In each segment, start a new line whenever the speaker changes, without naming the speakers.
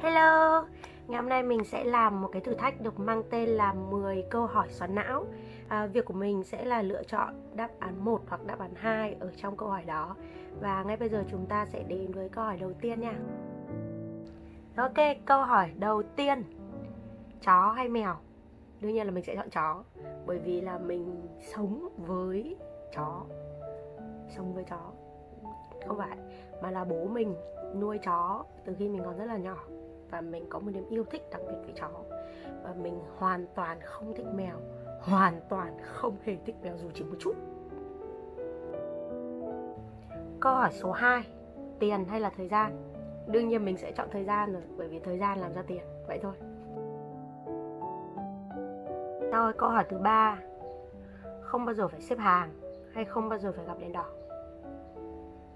Hello, ngày hôm nay mình sẽ làm một cái thử thách được mang tên là 10 câu hỏi xoắn não. À, Việc của mình sẽ là lựa chọn đáp án 1 hoặc đáp án 2 ở trong câu hỏi đó. Và ngay bây giờ chúng ta sẽ đến với câu hỏi đầu tiên nha. Ok, câu hỏi đầu tiên. Chó hay mèo? Đương nhiên là mình sẽ chọn chó Bởi vì là mình sống với chó. Sống với chó. Không phải Mà là bố mình nuôi chó từ khi mình còn rất là nhỏ. Và mình có một niềm yêu thích đặc biệt với chó. Và mình hoàn toàn không thích mèo. Hoàn toàn không hề thích mèo, dù chỉ một chút. Câu hỏi số 2 tiền hay là thời gian? Đương nhiên mình sẽ chọn thời gian rồi, bởi vì thời gian làm ra tiền, vậy thôi. Rồi, câu hỏi thứ ba. Không bao giờ phải xếp hàng hay không bao giờ phải gặp đèn đỏ?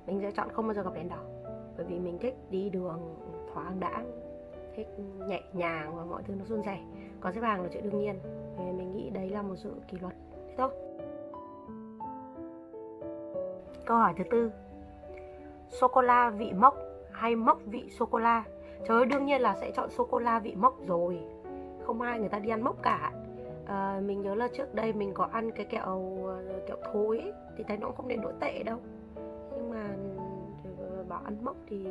Mình sẽ chọn không bao giờ gặp đèn đỏ bởi vì mình thích đi đường thoáng đãng thích nhẹ nhàng và mọi thứ nó suôn sẻ. Còn xếp hàng là chuyện đương nhiên vì mình nghĩ đấy là một sự kỷ luật thế thôi. Câu hỏi thứ tư. Sô cô la vị mốc hay mốc vị sô cô la trời ơi đương nhiên là sẽ chọn sô cô la vị mốc rồi. Không ai người ta đi ăn mốc cả. À, mình nhớ là trước đây mình có ăn cái kẹo ờ, kẹo thối ấy, thì thấy nó cũng không đến nỗi tệ đâu bảo ăn mốc thì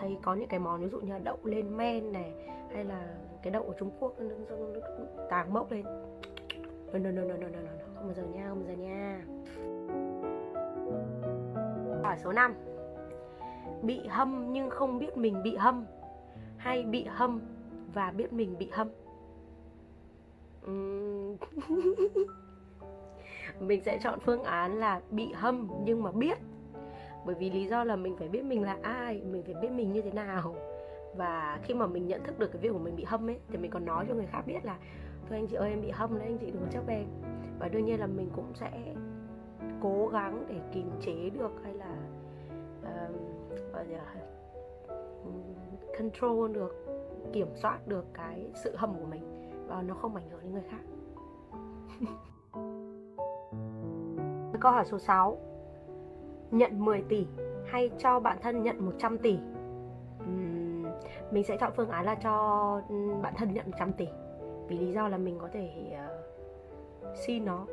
thấy có những cái món ví dụ như là đậu lên men này hay là cái đậu ở Trung Quốc nó, nó, nó, nó tàng mốc lên. No, no, no, no, no, no, no. không bao giờ nha không bao giờ nha. Hỏi số 5 bị hâm nhưng không biết mình bị hâm hay bị hâm và biết mình bị hâm? Mình sẽ chọn phương án là bị hâm nhưng mà biết bởi vì lý do là mình phải biết mình là ai mình phải biết mình như thế nào. Và khi mà mình nhận thức được cái việc của mình bị hâm ấy thì mình còn nói cho người khác biết là thôi anh chị ơi em bị hâm đấy anh chị đừng có chấp em. Và đương nhiên là mình cũng sẽ cố gắng để kiềm chế được hay là uh, control được kiểm soát được cái sự hâm của mình và nó không ảnh hưởng đến người khác. Câu hỏi số 6 nhận 10 tỷ hay cho bản thân nhận 100 tỷ? Uhm, mình sẽ chọn phương án là cho bản thân nhận 100 tỷ. Vì lý do là mình có thể uh, xin nó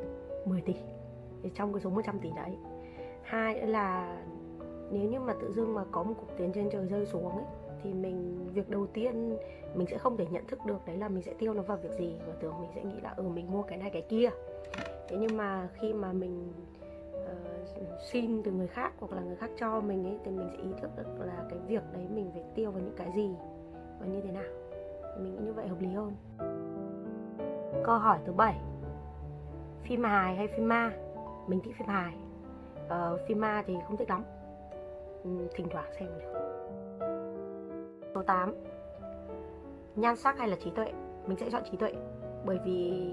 10 tỷ trong cái số 100 tỷ đấy. Hai là nếu như mà tự dưng mà có một cục tiền trên trời rơi xuống ấy thì mình việc đầu tiên mình sẽ không thể nhận thức được đấy là mình sẽ tiêu nó vào việc gì. Và tưởng mình sẽ nghĩ là ừ mình mua cái này cái kia. Thế nhưng mà khi mà mình xin từ người khác hoặc là người khác cho mình ấy thì mình sẽ ý thức được là cái việc đấy mình phải tiêu vào những cái gì và như thế nào. Mình nghĩ như vậy hợp lý hơn. Câu hỏi thứ bảy. Phim hài hay phim ma? Mình thích phim hài. Ờ, phim ma thì không thích lắm. Ừ, thỉnh thoảng xem được. Số 8 nhan sắc hay là trí tuệ? Mình sẽ chọn trí tuệ bởi vì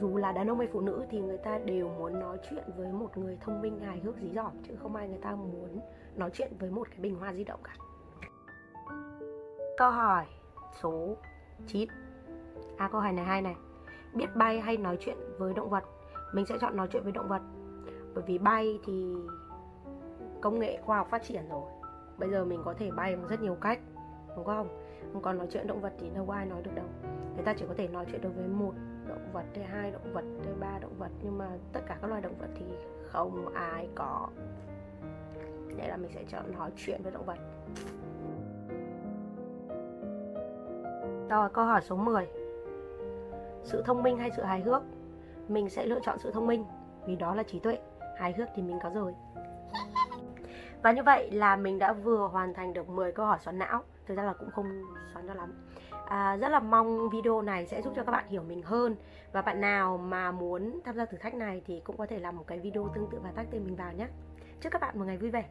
dù là đàn ông hay phụ nữ thì người ta đều muốn nói chuyện với một người thông minh, hài hước, dí dỏm, chứ không ai người ta muốn nói chuyện với một cái bình hoa di động cả. Câu hỏi số 9 à câu hỏi này hay này. Biết bay hay nói chuyện với động vật? Mình sẽ chọn nói chuyện với động vật. Bởi vì bay thì công nghệ khoa học phát triển rồi. Bây giờ mình có thể bay bằng rất nhiều cách, đúng không? Còn nói chuyện động vật thì đâu ai nói được đâu. Người ta chỉ có thể nói chuyện được với một động vật, hay hai động vật, hay ba động vật. Nhưng mà tất cả các loài động vật thì không ai có. Đây là mình sẽ chọn nói chuyện với động vật. Rồi câu hỏi số 10 Sự thông minh hay sự hài hước? Mình sẽ lựa chọn sự thông minh, Vì đó là trí tuệ. Hài hước thì mình có rồi. Và như vậy là mình đã vừa hoàn thành được 10 câu hỏi xoắn não. Thực ra là cũng không xoắn cho lắm. À, rất là mong video này sẽ giúp cho các bạn hiểu mình hơn. Và bạn nào mà muốn tham gia thử thách này thì cũng có thể làm một cái video tương tự và tag tên mình vào nhé. Chúc các bạn một ngày vui vẻ.